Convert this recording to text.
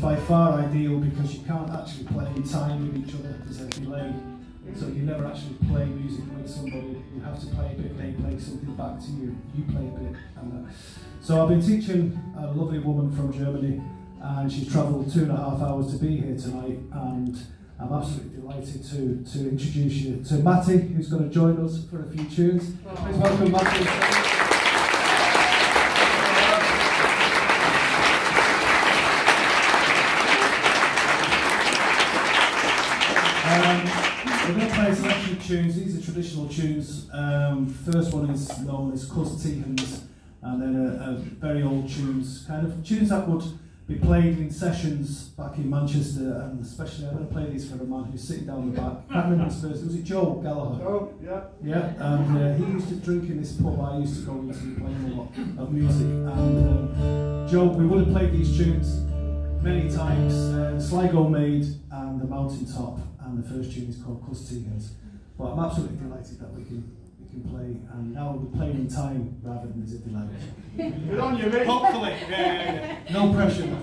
by far ideal because you can't actually play in time with each other. There's a delay, so you never actually play music with somebody. You have to play a bit, they play something back to you, you play a bit. And, uh, so I've been teaching a lovely woman from Germany, and she's travelled two and a half hours to be here tonight. And I'm absolutely delighted to, to introduce you to Mattie, who's going to join us for a few tunes. Please welcome Mattie. Um, we're going to play a selection of tunes. These are traditional tunes. Um, first one is known as Cuz Teehan's, and then a, a very old tunes, kind of tunes that would be played in sessions back in Manchester, and especially I'm going to play these for a man who's sitting down the back. can't remember his first. Was it Joe Gallagher? Oh, yeah. Yeah, and uh, he used to drink in this pub I used to go into and play a lot of music. And um, Joe, we would have played these tunes many times. Uh, Sligo Maid and The Mountain Top, and the first tune is called Cuz But I'm absolutely delighted that we can we can play, and now we're playing in time rather than as if delight. Good on you, mate. Hopefully, yeah, yeah, yeah. no pressure.